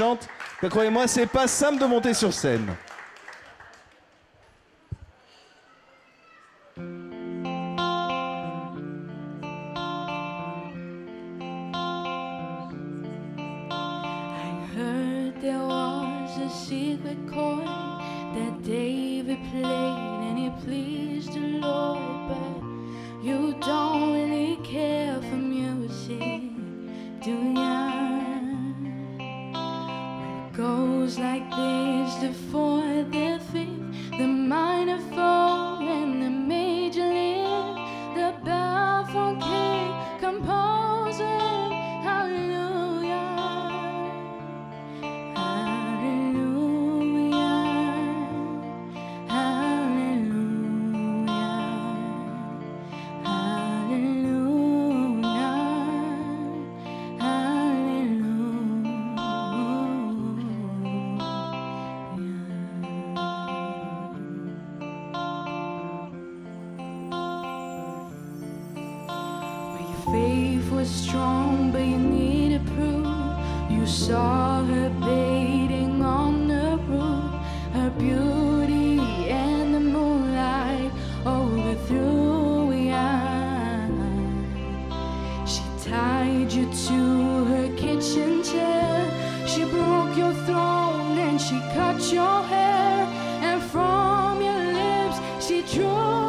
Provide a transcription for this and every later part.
chante. Croyez-moi, c'est pas simple de monter sur scène. Secret chord that David played and it pleased the goes like this: the was strong, but you need needed proof. You saw her bathing on the roof, her beauty and the moonlight overthrew you. She tied you to her kitchen chair. She broke your throne and she cut your hair. And from your lips she drew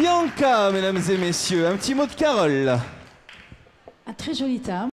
Bianca, mesdames et messieurs, un petit mot de Carole. Un très joli timbre.